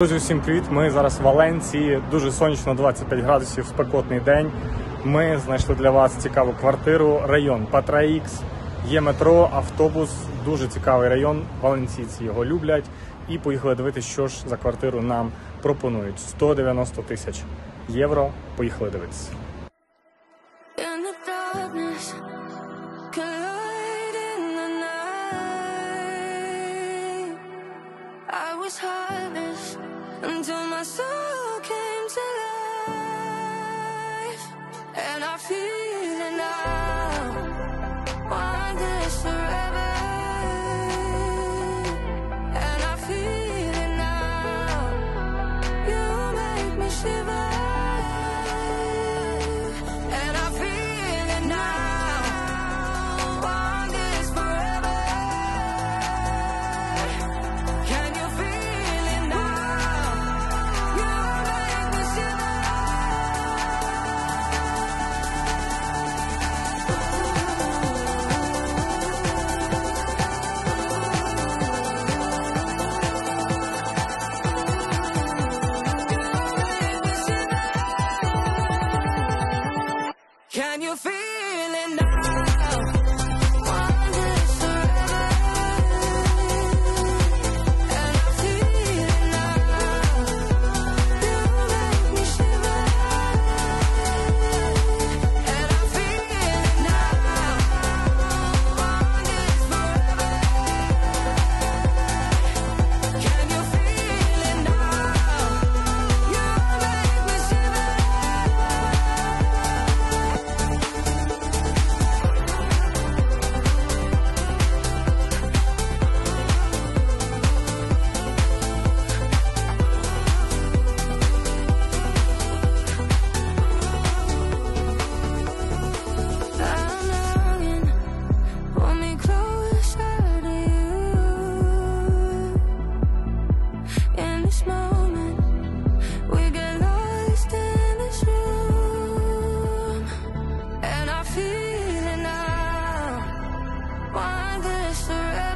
Друзі, усім привіт! Ми зараз в Валенції. Дуже сонячно, 25 градусів, спекотний день. Ми знайшли для вас цікаву квартиру. Район Патраікс, Є метро, автобус. Дуже цікавий район. Валенційці його люблять. І поїхали дивитися, що ж за квартиру нам пропонують. 190 тисяч євро. Поїхали дивитися. Was heartless until my soul came to life, and I feel feeling nice. surround